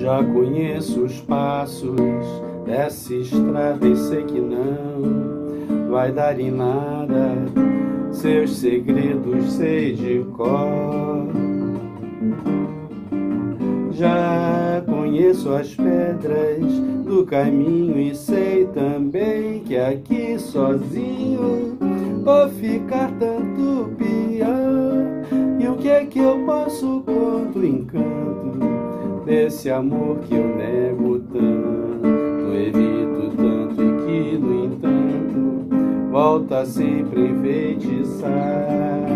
Já conheço os passos dessa estrada e sei que não vai dar em nada. Seus segredos sei de cor. Já conheço as pedras do caminho e sei também que aqui sozinho vou ficar tanto pior. E o que é que eu posso contra o encanto desse amor que eu nego tanto? Evito tanto e que, no entanto, volta sempre enfeitiçar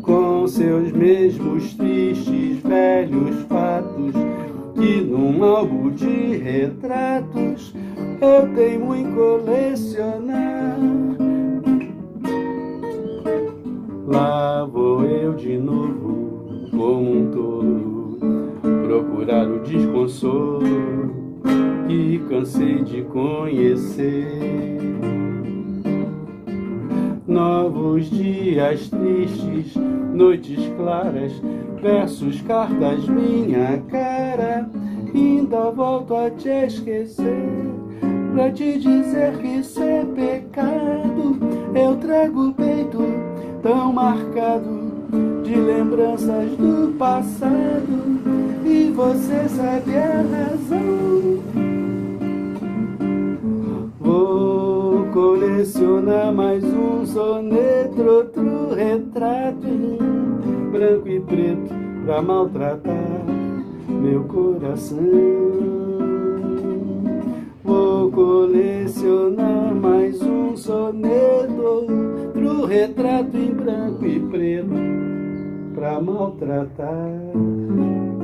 com seus mesmos tristes velhos fatos que num álbum de retratos eu tenho em colecionar. Lá vou eu de novo, como um tolo, procurar o desconsolo que cansei de conhecer. Novos dias tristes, noites claras, versos, cartas, minha cara. Ainda volto a te esquecer, pra te dizer que isso é pecado. Eu trago o peito tão marcado de lembranças do passado, e você sabe a razão. Vou colecionar mais um soneto, outro retrato em branco e preto pra maltratar meu coração. Vou colecionar mais um soneto, outro retrato em branco e preto pra maltratar.